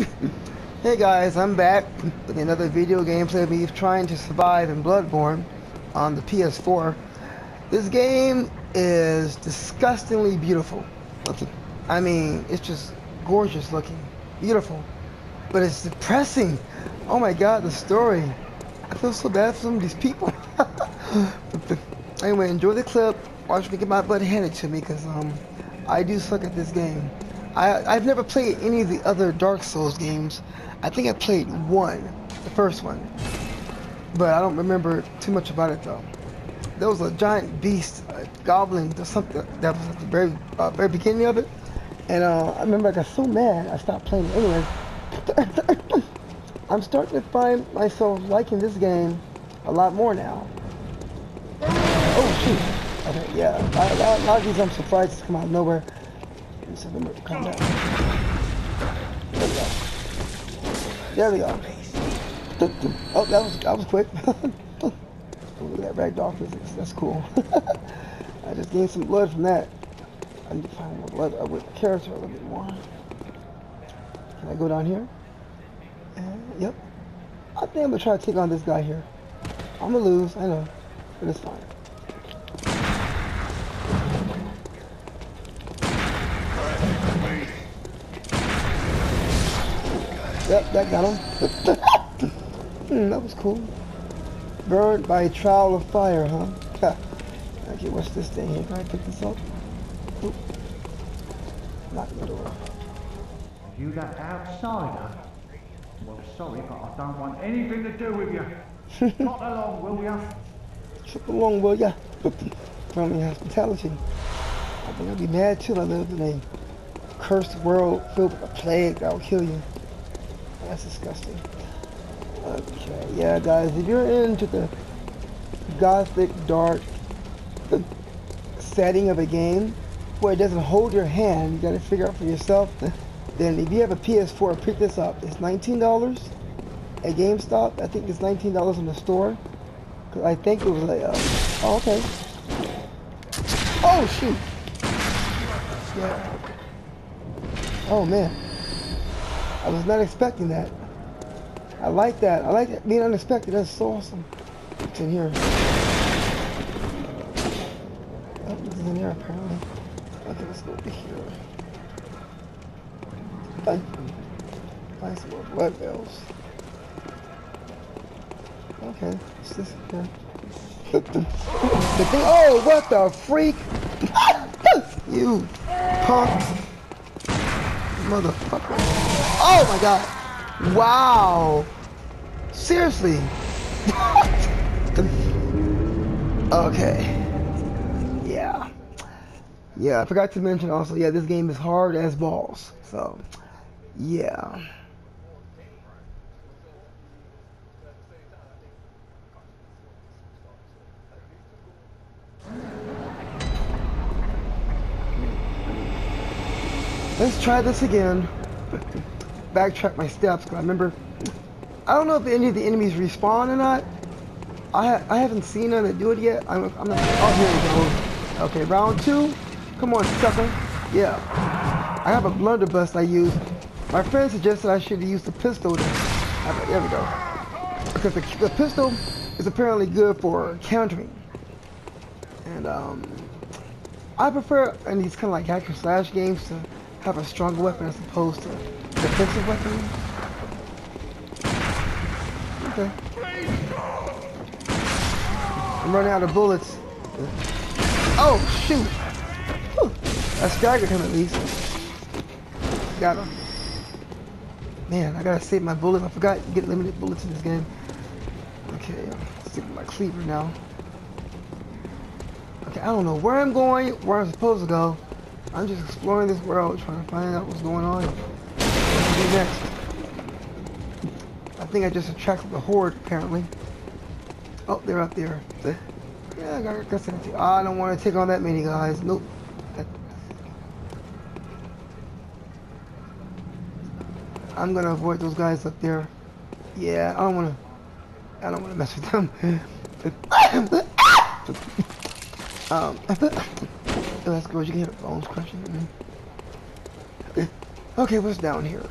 hey guys, I'm back with another video gameplay of me trying to survive in Bloodborne on the PS4. This game is disgustingly beautiful looking. I mean, it's just gorgeous looking, beautiful, but it's depressing. Oh my god, the story. I feel so bad for some of these people. anyway, enjoy the clip. Watch me get my butt handed to me because um, I do suck at this game. I, I've never played any of the other Dark Souls games. I think I played one, the first one. But I don't remember too much about it though. There was a giant beast, a goblin or something that was at the very, uh, very beginning of it. And uh, I remember I got so mad I stopped playing it anyway. I'm starting to find myself liking this game a lot more now. Oh shoot. Okay, yeah. A, a lot of these I'm surprised to come out of nowhere. So let me calm down. There we go. There we go. Oh, that was that was quick. look at that ragdoll physics. That's cool. I just gained some blood from that. I need to find more blood uh, with character a little bit more. Can I go down here? Uh, yep. I think I'm gonna try to take on this guy here. I'm gonna lose, I know, but it's fine. Yep, that got him. hmm, that was cool. Burned by a trial of fire, huh? okay, what's this thing here? Can I pick this up? Oop. Knock the door. If You that outsider? Well, sorry, but I don't want anything to do with you. Trot along, will ya? Trot along, will ya? From your hospitality. I think I'd be mad too. I live in a cursed world filled with a plague that will kill you. That's disgusting. Okay, yeah, guys, if you're into the gothic, dark setting of a game where it doesn't hold your hand, you gotta figure out for yourself. Then, if you have a PS4, pick this up. It's $19 at GameStop. I think it's $19 in the store. Cause I think it was like, uh, oh, okay. Oh shoot! Yeah. Oh man. I was not expecting that. I like that. I like it being unexpected. That's so awesome. What's in here? Oh, this is in here apparently. Okay, let's go over here. Find, find some more blood bells. Okay, what's this here? The thing. Oh, what the freak! you punk motherfucker. Oh my god. Wow. Seriously. okay. Yeah. Yeah, I forgot to mention also, yeah, this game is hard as balls. So, yeah. Let's try this again backtrack my steps because I remember I don't know if any of the enemies respawn or not. I I haven't seen them do it yet. I'm, I'm not. Oh, here we go. Okay, round two. Come on, sucker. Yeah. I have a blunderbuss I use. My friend suggested I should use the pistol. To, there we go. Because the, the pistol is apparently good for countering. And um, I prefer in these kind of like hack and slash games to have a stronger weapon as opposed to defensive weapon. Okay. I'm running out of bullets. Oh, shoot! Whew. I staggered him at least. Got him. Man, I gotta save my bullets. I forgot you get limited bullets in this game. Okay, I'm stick with my cleaver now. Okay, I don't know where I'm going, where I'm supposed to go. I'm just exploring this world, trying to find out what's going on. What next? I think I just attracted the horde, apparently. Oh, they're up there. Yeah, I got guess I don't want to take on that many guys. Nope. I'm gonna avoid those guys up there. Yeah, I don't wanna. I don't wanna mess with them. um. Let's go. You can hear bones crunching. Okay, what's down here?